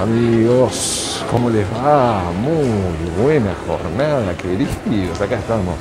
Amigos, ¿cómo les va? Muy buena jornada, queridos. Acá estamos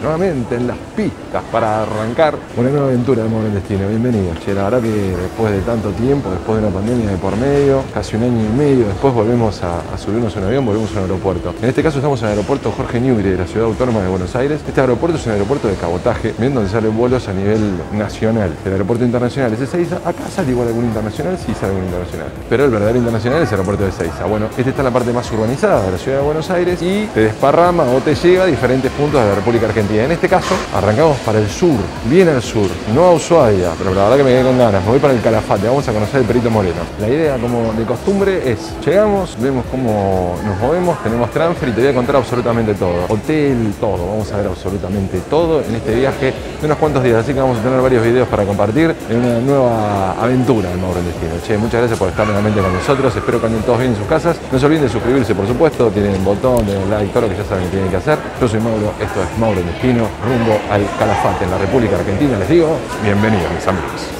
nuevamente en las pistas para arrancar una nueva aventura de Amor en Destino. Bienvenidos. Che, la verdad que después de tanto tiempo, después de una pandemia de por medio, casi un año y medio, después volvemos a, subirnos a un avión, volvemos a un aeropuerto. En este caso estamos en el aeropuerto Jorge Newbery de la Ciudad Autónoma de Buenos Aires. Este aeropuerto es un aeropuerto de cabotaje, bien donde salen vuelos a nivel nacional. El aeropuerto internacional es Ezeiza. Acá sale igual algún internacional, sí sale algún internacional. Pero el verdadero internacional es el aeropuerto de Ezeiza. Bueno, este está la parte más urbanizada de la Ciudad de Buenos Aires y te desparrama o te lleva a diferentes puntos de la República Argentina. En este caso, arrancamos para el sur, bien al sur, no a Ushuaia, pero la verdad que me quedé con ganas. Me voy para el Calafate, vamos a conocer el Perito Moreno. La idea, como de costumbre, es llegamos, vemos cómo nos movemos, tenemos transfer y te voy a contar absolutamente todo. Hotel, todo, vamos a ver absolutamente todo en este viaje de unos cuantos días. Así que vamos a tener varios videos para compartir en una nueva aventura del Mauro Destino. Che, muchas gracias por estar nuevamente con nosotros. Espero que anden todos bien en sus casas. No se olviden de suscribirse, por supuesto. Tienen botón, de like, todo lo que ya saben que tienen que hacer. Yo soy Mauro, esto es Mauro el Rumbo al Calafate en la República Argentina. Les digo, bienvenidos mis amigos.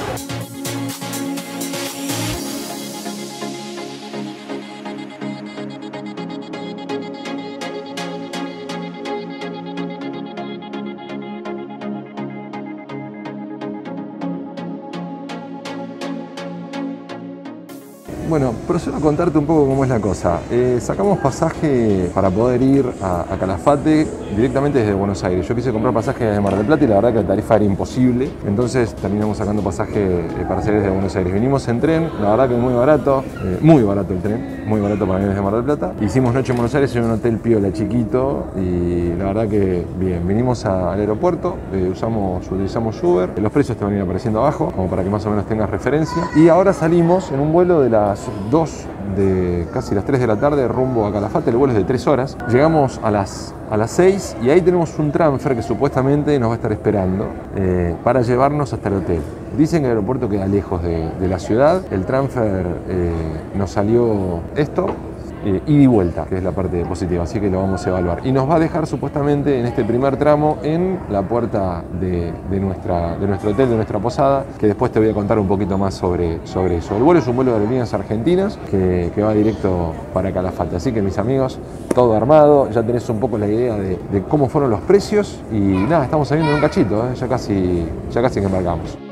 Bueno, procedo a contarte un poco cómo es la cosa. Eh, sacamos pasaje para poder ir a, Calafate directamente desde Buenos Aires. Yo quise comprar pasaje desde Mar del Plata y la verdad que la tarifa era imposible. Entonces terminamos sacando pasaje eh, para salir desde Buenos Aires. Vinimos en tren, la verdad que muy barato, eh, muy barato el tren, muy barato para venir desde Mar del Plata. Hicimos noche en Buenos Aires en un hotel piola chiquito y la verdad que bien. Vinimos al aeropuerto, usamos, utilizamos Uber. Los precios te van a ir apareciendo abajo, como para que más o menos tengas referencia. Y ahora salimos en un vuelo de las 2 de casi las 3 de la tarde rumbo a Calafate, el vuelo es de 3 horas. Llegamos a las, a las 6 y ahí tenemos un transfer que supuestamente nos va a estar esperando eh, para llevarnos hasta el hotel. Dicen que el aeropuerto queda lejos de, de la ciudad, el transfer eh, nos salió esto, eh, ida y vuelta, que es la parte positiva, así que lo vamos a evaluar. Y nos va a dejar supuestamente en este primer tramo en la puerta de, de, nuestra, de nuestro hotel, de nuestra posada, que después te voy a contar un poquito más sobre, sobre eso. El vuelo es un vuelo de aerolíneas argentinas que, que va directo para Calafate, así que mis amigos, todo armado, ya tenés un poco la idea de, cómo fueron los precios y nada, estamos saliendo en un cachito, ¿eh? ya, casi, ya casi que embarcamos.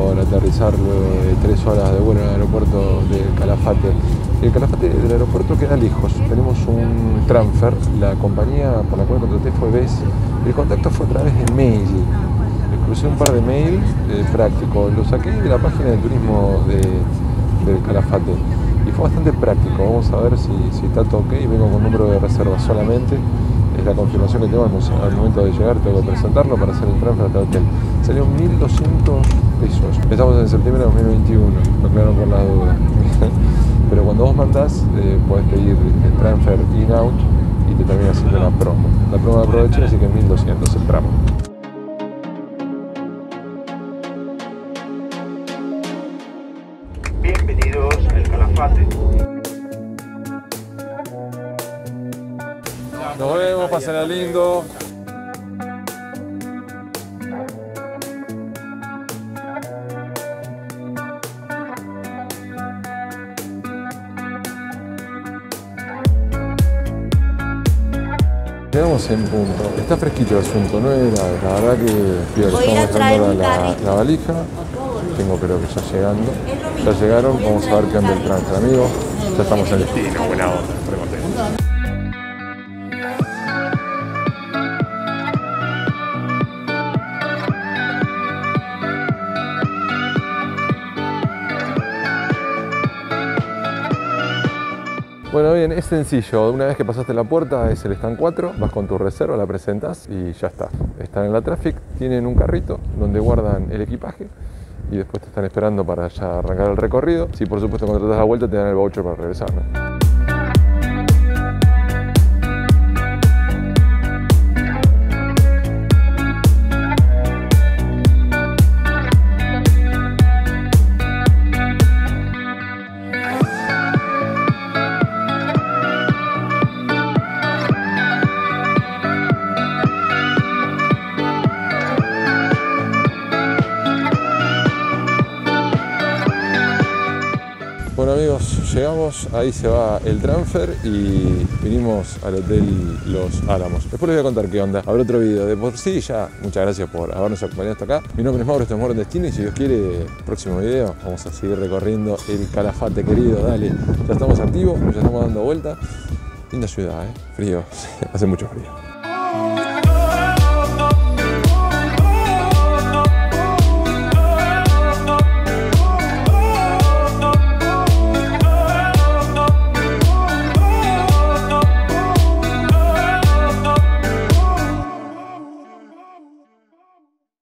Por aterrizar luego de tres horas de vuelo en el aeropuerto de Calafate. El Calafate del aeropuerto queda lejos. Tenemos un transfer. La compañía por la cual contraté fue BES. El contacto fue a través de mail. Le crucé un par de mail eh, práctico. Lo saqué de la página de turismo de, del Calafate. Y fue bastante práctico. Vamos a ver si, está todo ok. Vengo con número de reserva solamente es la confirmación que tengo al momento de llegar, tengo que presentarlo para hacer el transfer hasta el hotel. Salió 1.200 pesos. Estamos en septiembre de 2021, lo aclaro por la duda. Pero cuando vos mandás, eh, puedes pedir el transfer in-out y te termina haciendo la promo. La promo de aprovecho, así que 1.200 el tramo. Bienvenidos al Calafate. Nos vemos, pasen lindo. Quedamos en punto. Está fresquito el asunto, no era, la verdad que a estamos traer dejando la, la valija. Tengo creo que ya llegando. Ya llegaron, vamos a ver qué anda el transfer, amigo. Ya estamos en el destino, buena onda, contento. Bueno, bien, es sencillo. Una vez que pasaste la puerta es el stand 4, vas con tu reserva, la presentas y ya está. Están en la traffic, tienen un carrito donde guardan el equipaje y después te están esperando para ya arrancar el recorrido. Si por supuesto das la vuelta te dan el voucher para regresar. ¿no? Llegamos, ahí se va el transfer y vinimos al Hotel Los Álamos. Después les voy a contar qué onda. Habrá otro video. De por sí ya, muchas gracias por habernos acompañado hasta acá. Mi nombre es Mauro, estamos en Destino y si Dios quiere, próximo video vamos a seguir recorriendo el Calafate querido, dale. Ya estamos activos, ya estamos dando vuelta. Linda ciudad, ¿eh? Frío, hace mucho frío.